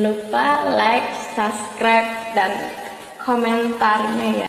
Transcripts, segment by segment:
Lupa like, subscribe, dan komentarnya ya.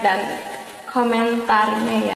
Dan komentarnya ya.